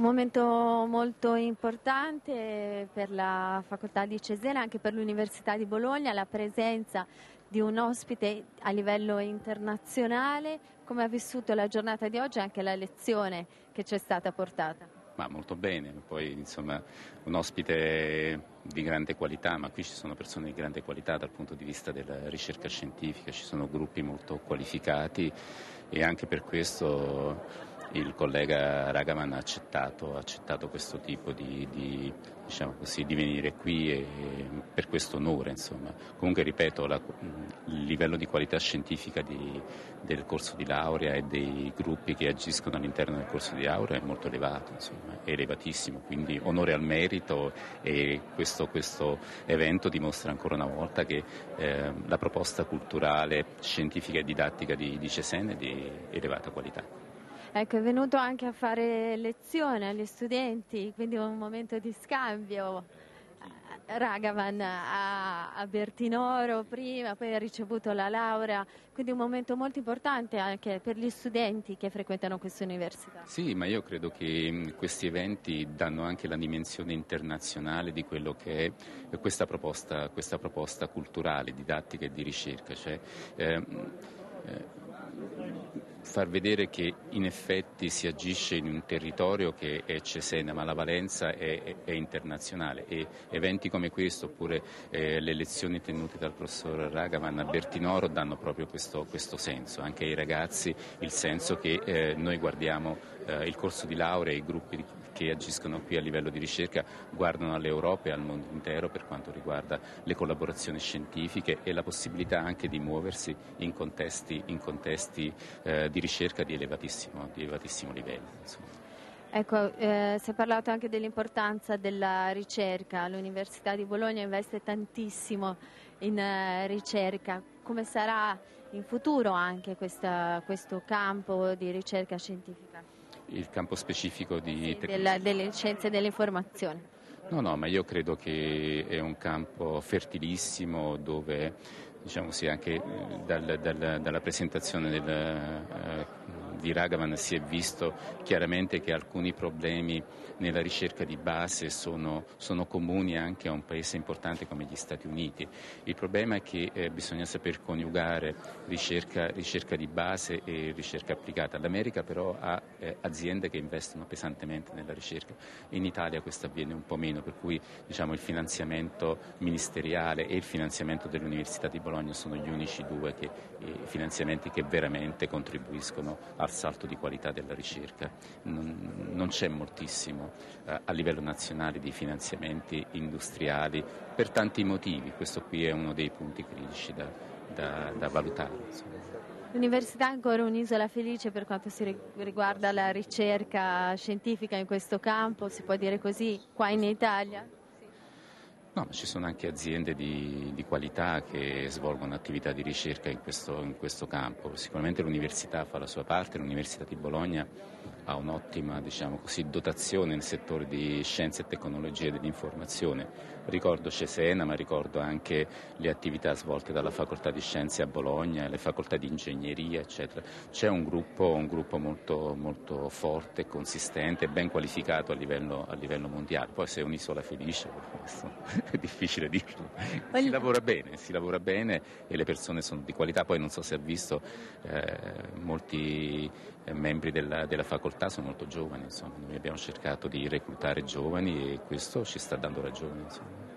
Un momento molto importante per la facoltà di Cesena, anche per l'Università di Bologna, la presenza di un ospite a livello internazionale. Come ha vissuto la giornata di oggi e anche la lezione che ci è stata portata? Ma molto bene, poi insomma un ospite di grande qualità, ma qui ci sono persone di grande qualità dal punto di vista della ricerca scientifica, ci sono gruppi molto qualificati e anche per questo il collega Ragaman ha accettato, ha accettato questo tipo di, di, diciamo così, di, venire qui e, per questo onore. Insomma. Comunque ripeto, la, il livello di qualità scientifica di, del corso di laurea e dei gruppi che agiscono all'interno del corso di laurea è molto elevato, insomma, è elevatissimo, quindi onore al merito e questo, questo evento dimostra ancora una volta che eh, la proposta culturale, scientifica e didattica di, di Cesena è di elevata qualità. Ecco, è venuto anche a fare lezione agli studenti, quindi un momento di scambio. Ragavan a, a Bertinoro prima, poi ha ricevuto la laurea, quindi un momento molto importante anche per gli studenti che frequentano questa università. Sì, ma io credo che questi eventi danno anche la dimensione internazionale di quello che è questa proposta, questa proposta culturale, didattica e di ricerca. Cioè, eh, far vedere che in effetti si agisce in un territorio che è Cesena, ma la valenza è, è, internazionale. E eventi come questo oppure eh, le lezioni tenute dal professor Ragavan a Bertinoro danno proprio questo, questo senso, anche ai ragazzi il senso che eh, noi guardiamo eh, il corso di laurea e i gruppi che agiscono qui a livello di ricerca guardano all'Europa e al mondo intero per quanto riguarda le collaborazioni scientifiche e la possibilità anche di muoversi in contesti, in contesti eh, di ricerca di elevatissimo, di elevatissimo livello. Insomma. Ecco, eh, si è parlato anche dell'importanza della ricerca, l'Università di Bologna investe tantissimo in uh, ricerca, come sarà in futuro anche questa, questo campo di ricerca scientifica? Il campo specifico di sì, della, delle scienze dell'informazione. No, no, ma io credo che è un campo fertilissimo dove, diciamo sì, anche eh, dal, dal, dalla presentazione del, uh, di Ragavan si è visto chiaramente che alcuni problemi nella ricerca di base sono, sono comuni anche a un paese importante come gli Stati Uniti. Il problema è che eh, bisogna saper coniugare ricerca, ricerca, di base e ricerca applicata. L'America però ha eh, aziende che investono pesantemente nella ricerca. In Italia questo avviene un po' meno, per cui diciamo, il finanziamento ministeriale e il finanziamento dell'Università di Bologna sono gli unici due che, eh, finanziamenti che veramente contribuiscono al al salto di qualità della ricerca. Non, non c'è moltissimo eh, a livello nazionale di finanziamenti industriali per tanti motivi, questo qui è uno dei punti critici da, da, da valutare. Insomma. L'università è ancora un'isola felice per quanto si riguarda la ricerca scientifica in questo campo, si può dire così, qua in Italia? No, ci sono anche aziende di, di, qualità che svolgono attività di ricerca in questo, in questo, campo. Sicuramente l'università fa la sua parte, l'Università di Bologna ha un'ottima diciamo così, dotazione nel settore di scienze e tecnologie dell'informazione. Ricordo Cesena, ma ricordo anche le attività svolte dalla Facoltà di Scienze a Bologna, le facoltà di ingegneria, eccetera. C'è un gruppo, un gruppo molto, molto, forte, consistente, ben qualificato a livello, a livello mondiale. Poi se un'isola felice, questo è difficile dirlo. Si lavora bene, si lavora bene e le persone sono di qualità. Poi non so se ha visto, eh, molti eh, membri della, della, facoltà sono molto giovani, insomma. noi abbiamo cercato di reclutare giovani e questo ci sta dando ragione. Insomma.